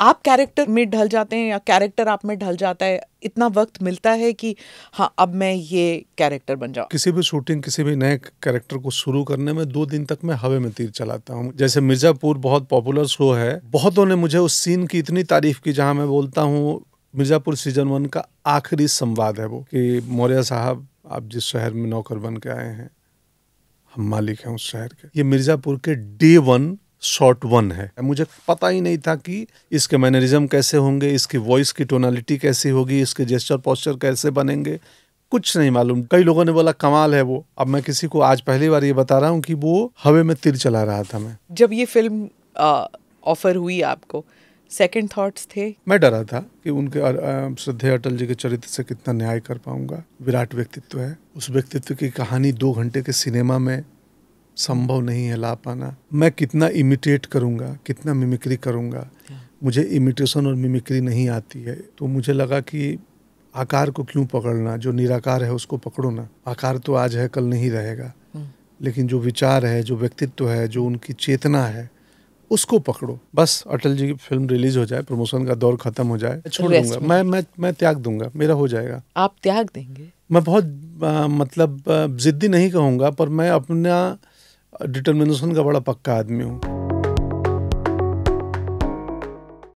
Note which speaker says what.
Speaker 1: आप कैरेक्टर में ढल जाते हैं या कैरेक्टर आप में ढल जाता है, इतना वक्त मिलता है कि हाँ अब मैं ये कैरेक्टर बन जाऊँ।
Speaker 2: किसी भी शूटिंग किसी भी नए कैरेक्टर को शुरू करने में दो दिन तक मैं हवे में तीर चलाता हूँ। जैसे मिर्जापुर बहुत पॉपुलर शो है, बहुतों ने मुझे उस सीन की इतनी तारीफ़ की जहाँ मैं बोलता हूँ, मिर्जापुर सीज़न वन का आखिरी संवाद है वो, कि मौर्य साहब, आप जिस शहर में नौकर बन के आए हैं, हम मालिक हैं उस शहर के। ये मिर्जापुर के डे वन शॉर्ट वन है। मुझे पता ही नहीं था कि इसके मैनरिज्म कैसे होंगे इसकी वॉइस की टोनालिटी कैसी होगी इसके जेस्टर पोस्चर कैसे बनेंगे कुछ नहीं मालूम। कई लोगों ने बोला कमाल है वो। अब मैं किसी को आज पहली बार ये बता रहा हूँ कि वो हवे में तिर चला रहा था मैं।
Speaker 1: जब ये फ़िल्म ऑफ़र हुई आपको सेकंड थॉट्स थे?
Speaker 2: मैं डरा था कि उनके श्रद्धे अटल जी के चरित्र से कितना न्याय कर पाऊँगा। विराट व्यक्तित्व है। उस व्यक्तित्व की कहानी दो घंटे के सिनेमा में संभव नहीं है ला पाना। मैं कितना इमिटेट करूँगा कितना मिमिक्री करूँगा मुझे इमिटेशन और मिमिक्री नहीं आती है। तो मुझे लगा कि आकार को क्यों पकड़ना? जो निराकार है उसको पकड़ो ना। आकार तो आज है कल नहीं रहेगा। हम्म। लेकिन जो विचार है जो व्यक्तित्व है जो उनकी चेतना है उसको पकड़ो। बस अटल जी की फ़िल्म रिलीज़ हो जाए प्रमोशन का दौर खत्म हो जाए छोड़ दूँगा। मैं। मैं मैं त्याग दूँगा मेरा हो जाएगा।
Speaker 1: आप त्याग देंगे?
Speaker 2: मैं बहुत आ, मतलब जिद्दी नहीं कहूँगा पर मैं अपना डिटर्मिनेशन का बड़ा पक्का आदमी हूँ।